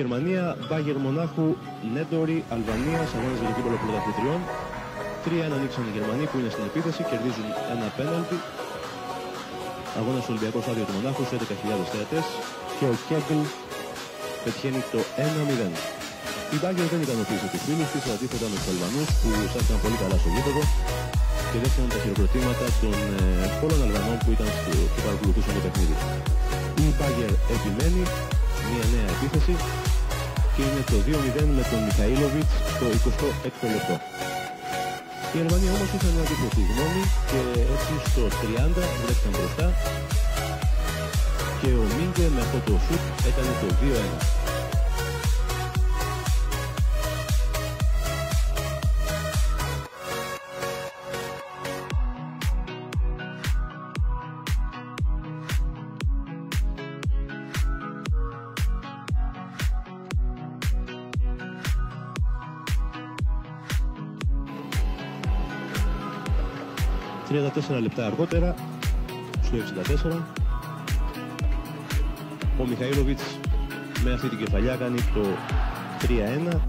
Γερμανία, Μπάγκερ Μονάχου, Νέντορι, Αλβανία, αγώνα για το κύπελο πρωταθλητριών. 3-1 ανοίξαν οι Γερμανοί που είναι στην επίθεση, κερδίζουν ένα πέναλτι. Αγώνας Ολυμπιακό Άδειο του Μονάχου σε 11.000 θεατέ και ο Κέγκλ πετυχαίνει το 1-0. Η Μπάγκερ δεν ικανοποίησε του φίλου της, αντίθετα με τους Αλβανούς που στάθηκαν πολύ καλά στο γήπεδο και δέχτηκαν τα χειροκροτήματα των ε, πολλών Αλβανών που, ήταν στο, που παρακολουθούσαν το παιχνίδι. Η Μπάγκερ επιμένει μια νέα επίθεση και είναι το 2-0 με τον Μιχαήλοβιτς στο 26ο λεπτό. Οι Γερμανοί όμως είχαν μια αντίθετη γνώμη και έτσι στο 30 βρέθηκαν μπροστά και ο Μίνκε με αυτό το σουτ έκανε το 2-1. 34 λεπτά αργότερα, στο 64, ο Μιχαήλοβιτς με αυτή την κεφαλιά κάνει το 3-1.